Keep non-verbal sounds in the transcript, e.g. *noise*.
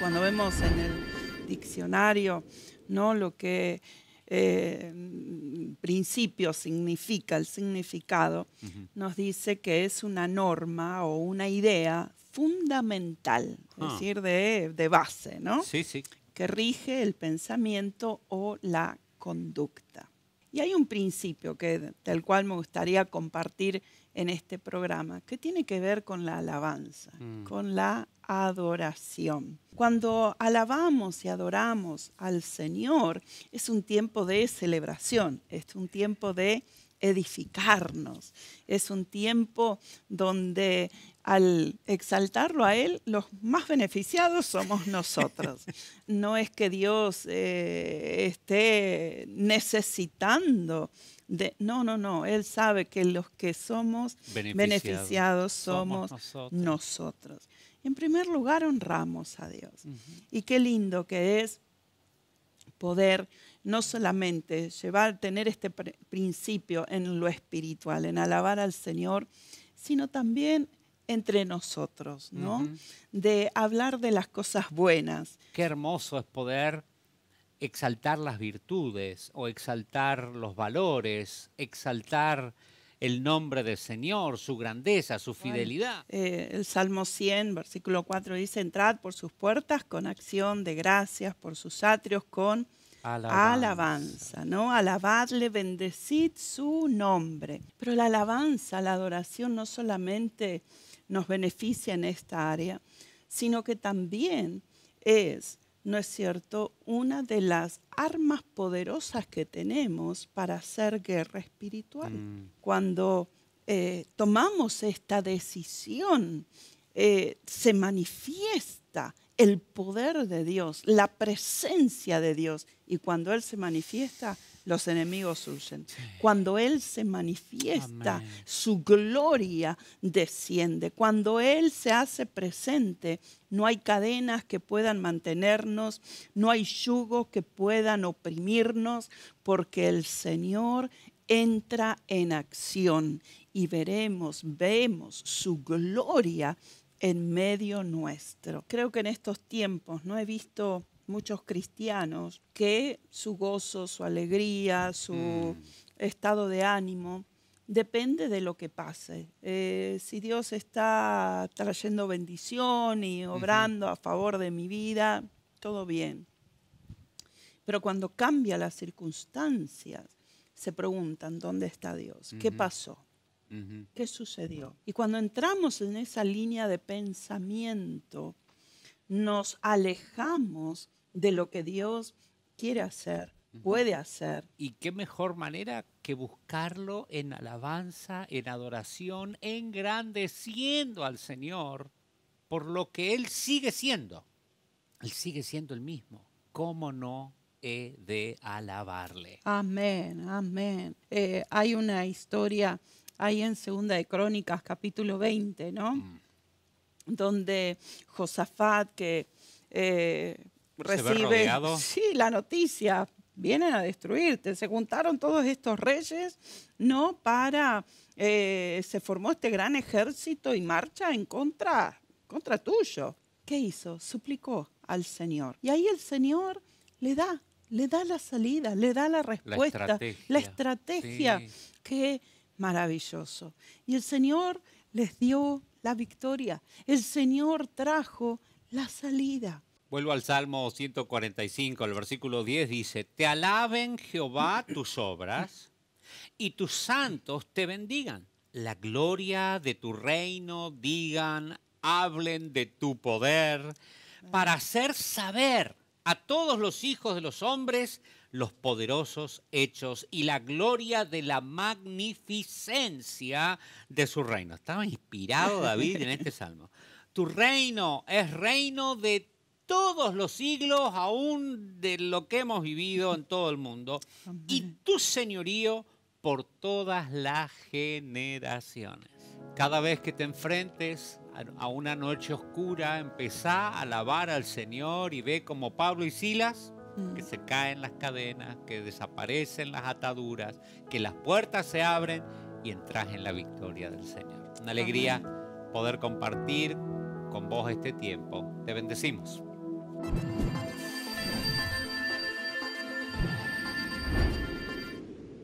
Cuando vemos en el diccionario ¿no? lo que eh, principio significa, el significado, nos dice que es una norma o una idea fundamental, es Ah. decir, de, de base, ¿no? Sí, sí. que rige el pensamiento o la conducta. Y hay un principio que, del cual me gustaría compartir en este programa, que tiene que ver con la alabanza, Mm. con la adoración. Cuando alabamos y adoramos al Señor, es un tiempo de celebración, es un tiempo de edificarnos, es un tiempo donde al exaltarlo a Él, los más beneficiados somos nosotros. *laughs* No es que Dios eh, esté necesitando de... No, no, no. Él sabe que los que somos Beneficiados. beneficiados Somos somos, nosotros. nosotros. En primer lugar, honramos a Dios. Y qué lindo que es poder no solamente llevar, tener este pr- principio en lo espiritual, en alabar al Señor, sino también entre nosotros, ¿no? De hablar de las cosas buenas. Qué hermoso es poder exaltar las virtudes o exaltar los valores, exaltar el nombre del Señor, su grandeza, su fidelidad. Eh, el Salmo 100, versículo 4 dice, entrad por sus puertas con acción de gracias, por sus atrios con Alabanza. alabanza, ¿no? Alabadle, bendecid su nombre. Pero la alabanza, la adoración no solamente nos beneficia en esta área, sino que también es, ¿no es cierto?, una de las armas poderosas que tenemos para hacer guerra espiritual. Mm. Cuando eh, tomamos esta decisión, eh, se manifiesta el poder de Dios, la presencia de Dios. Y cuando Él se manifiesta, los enemigos huyen. Cuando Él se manifiesta, Amén. su gloria desciende. Cuando Él se hace presente, no hay cadenas que puedan mantenernos, no hay yugos que puedan oprimirnos, porque el Señor entra en acción y veremos, vemos su gloria en medio nuestro. Creo que en estos tiempos no he visto muchos cristianos que su gozo, su alegría, su Mm. estado de ánimo depende de lo que pase. Eh, si Dios está trayendo bendición y obrando a favor de mi vida, todo bien. Pero cuando cambia las circunstancias, se preguntan, ¿dónde está Dios? ¿Qué Ujú. ¿Qué sucedió? Y cuando entramos en esa línea de pensamiento, nos alejamos de lo que Dios quiere hacer, puede hacer. Y qué mejor manera que buscarlo en alabanza, en adoración, engrandeciendo al Señor por lo que Él sigue siendo. Él sigue siendo el mismo. ¿Cómo no he de alabarle? Amén, amén. Eh, hay una historia ahí en Segunda de Crónicas, capítulo 20, ¿no? Mm. Donde Josafat, que eh, ¿Se ve recibe *laughs* sí, la noticia, vienen a destruirte. Se juntaron todos estos reyes, ¿no? Para, eh, se formó este gran ejército y marcha en contra, contra tuyo. ¿Qué hizo? Suplicó al Señor. Y ahí el Señor le da, le da la salida, le da la respuesta, estrategia. la estrategia. Sí. Qué maravilloso. Y el Señor les dio la victoria. El Señor trajo la salida. Vuelvo al Salmo 145, el versículo 10 dice, Te alaben Jehová tus obras y tus santos te bendigan. La gloria de tu reino digan, hablen de tu poder, para hacer saber a todos los hijos de los hombres los poderosos hechos y la gloria de la magnificencia de su reino. Estaba inspirado David en este salmo. Tu reino es reino de todos los siglos, aún de lo que hemos vivido en todo el mundo, y tu señorío por todas las generaciones. Cada vez que te enfrentes a- una noche oscura, empezá a alabar al Señor y ve como Pablo y Silas, que se caen las cadenas, que desaparecen las ataduras, que las puertas se abren y entras en la victoria del Señor. Una alegría poder compartir con vos este tiempo. Te bendecimos.